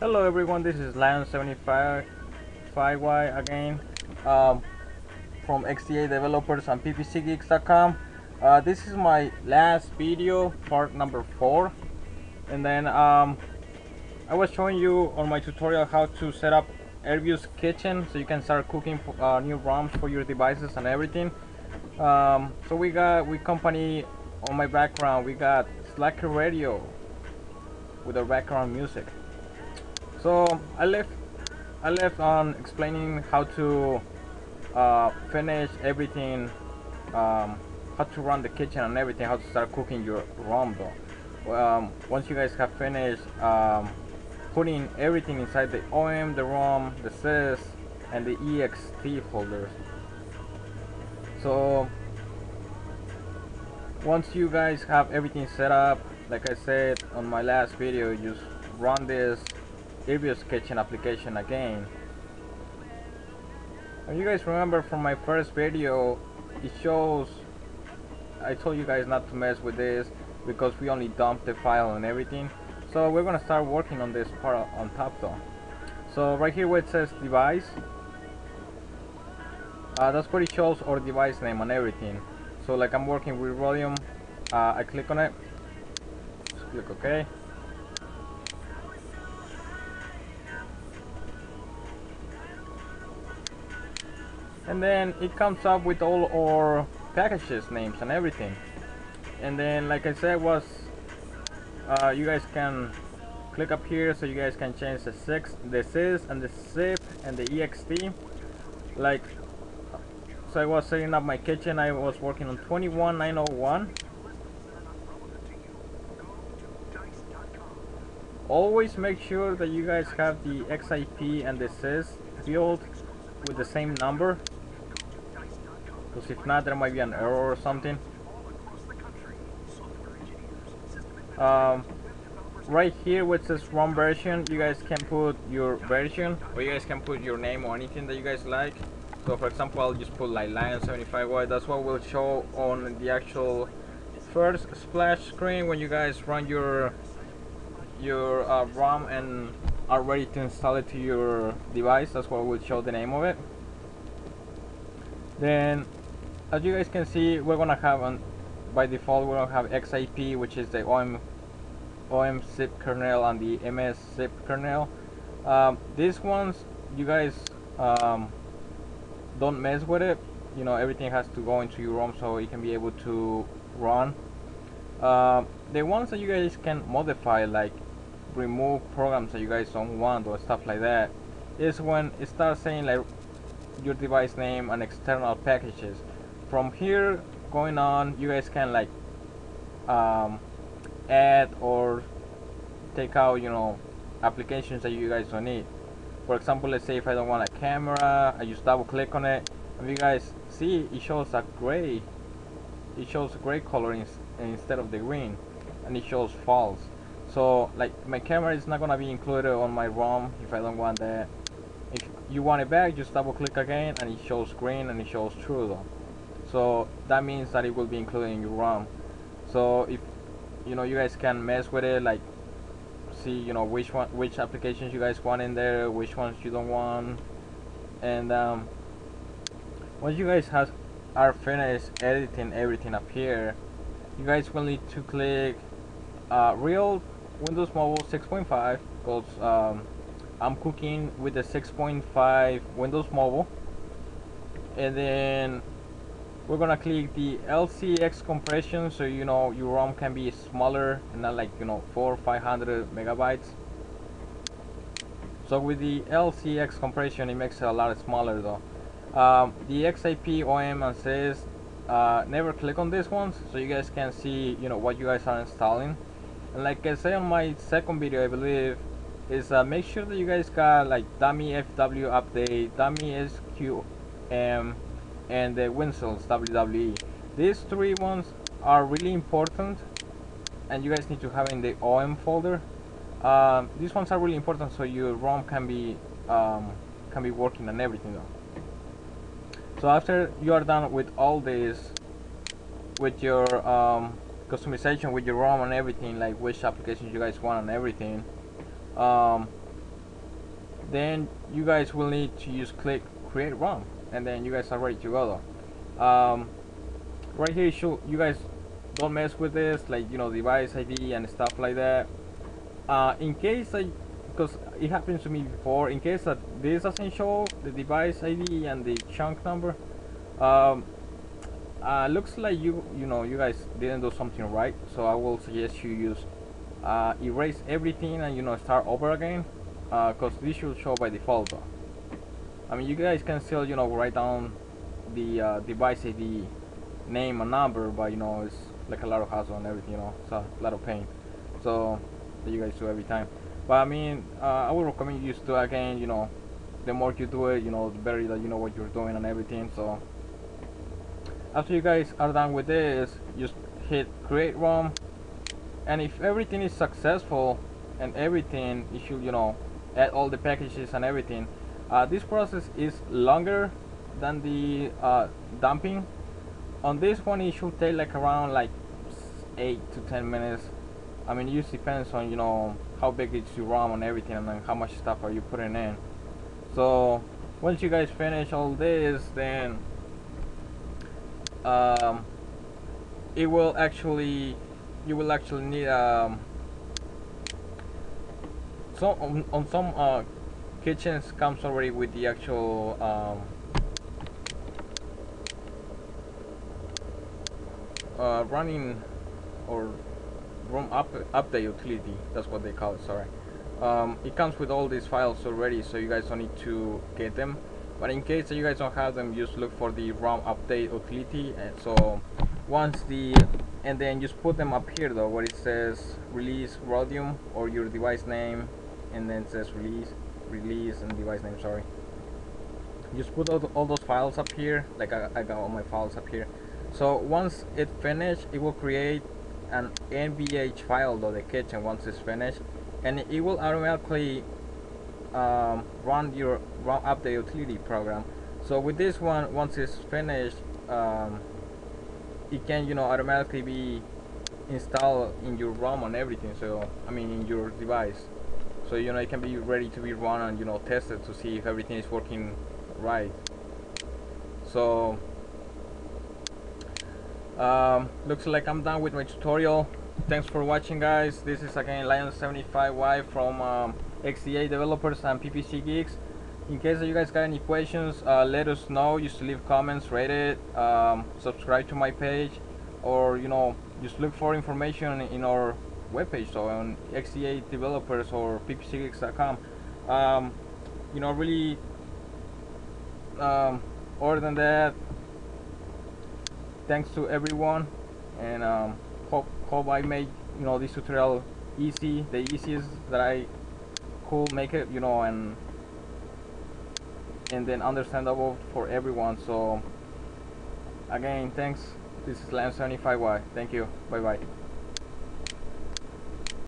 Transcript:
Hello everyone, this is Lion75 5Y again um, from XDA Developers and PPCGeeks.com. Uh, this is my last video, part number 4. And then um, I was showing you on my tutorial how to set up Ervius kitchen so you can start cooking uh, new ROMs for your devices and everything. Um, so we got, we company on my background, we got Slacker Radio with the background music. So I left I left on explaining how to uh, finish everything, um, how to run the kitchen and everything, how to start cooking your ROM though. Um, once you guys have finished um, putting everything inside the OM, the ROM, the SYS, and the ext folders. So once you guys have everything set up, like I said on my last video, just run this Ervius sketching application again. And you guys remember from my first video, it shows, I told you guys not to mess with this because we only dumped the file and everything. So we're gonna start working on this part on top though. So right here where it says device, uh, that's where it shows our device name and everything. So like I'm working with Rhodium, uh, I click on it, just click OK. And then it comes up with all our packages names and everything. And then like I said was uh, you guys can click up here so you guys can change the six the sys and the XIP and the ext like so I was setting up my kitchen. I was working on 21901 always make sure that you guys have the XIP and the sys field with the same number because if not there might be an error or something. Um, right here which says ROM version you guys can put your version or you guys can put your name or anything that you guys like. So for example I'll just put like Lion 75Y that's what will show on the actual first splash screen when you guys run your your uh, ROM and are ready to install it to your device. That's what will show the name of it. Then as you guys can see we're gonna have on by default we're gonna have XIP which is the OM OM XIP kernel and the MS XIP kernel. Um, these ones you guys um, don't mess with it. You know everything has to go into your ROM so it can be able to run. Uh, the ones that you guys can modify like remove programs that you guys don't want or stuff like that is when it starts saying like your device name and external packages from here going on you guys can like um, add or take out you know applications that you guys don't need. For example let's say if I don't want a camera I just double click on it. And you guys see it shows a gray it shows gray color in, instead of the green and it shows false. So like my camera is not gonna be included on my ROM if I don't want that. If you want it back just double click again and it shows green and it shows true though so that means that it will be included in your ROM so if you know you guys can mess with it like see you know which one which applications you guys want in there which ones you don't want. And um, once you guys have are finished editing everything up here you guys will need to click uh, real Windows Mobile 6.5 because um, I'm cooking with the 6.5 Windows Mobile. And then we're gonna click the LZX compression so you know your ROM can be smaller and not like you know 4 500 megabytes. So with the LZX compression it makes it a lot smaller though. Um, the XIP OM sys uh, never click on these ones so you guys can see you know what you guys are installing. And like I say on my second video I believe is uh, make sure that you guys got like dummy FW update dummy SQM and the Wincells WWE. These three ones are really important and you guys need to have in the OM folder. Um, these ones are really important so your ROM can be um, can be working and everything though. So after you are done with all this, with your um, customization with your ROM and everything, like which applications you guys want and everything, um, then you guys will need to just click create ROM and then you guys are ready to go though um, right here show you guys don't mess with this like you know device ID and stuff like that uh, in case I because it happens to me before in case that this doesn't show the device ID and the chunk number um, uh, looks like you you know you guys didn't do something right so I will suggest you use uh, erase everything and you know start over again because uh, this should show by default though. I mean you guys can still you know write down the uh, device ID name and number but you know it's like a lot of hassle and everything you know it's a lot of pain. So that you guys do every time. But I mean uh, I would recommend you to again you know the more you do it you know the better that you know what you're doing and everything. So after you guys are done with this just hit create ROM. And if everything is successful and everything you should you know add all the packages and everything uh, this process is longer than the uh, dumping. On this one it should take like around like 8 to 10 minutes. I mean it just depends on you know how big is your ROM and everything and then how much stuff are you putting in. So once you guys finish all this then um, it will actually you will actually need um, so on, on some uh, kitchens comes already with the actual um, uh, running or ROM up, update utility that's what they call it sorry. Um, it comes with all these files already so you guys don't need to get them. But in case you guys don't have them just look for the ROM update utility and so once the and then just put them up here though where it says release volume or your device name and then says release release and device name sorry. Just put all, all those files up here like I, I got all my files up here. So once it finished it will create an NBH file though the kitchen once it's finished. And it will automatically um, run your ROM update utility program. So with this one once it's finished um, it can you know automatically be installed in your ROM and everything. So I mean in your device so you know it can be ready to be run and you know tested to see if everything is working right. So um, looks like I'm done with my tutorial. Thanks for watching guys. This is again Lion75Y from um, XDA developers and PPC geeks. In case you guys got any questions uh, let us know. Just leave comments rate it um, subscribe to my page or you know just look for information in our webpage so on XDA developers or ppcgeeks.com um, you know really um, other than that thanks to everyone and um, hope hope I made you know this tutorial easy the easiest that I could make it you know and and then understandable for everyone. So again thanks. This is Lion75Y thank you. Bye bye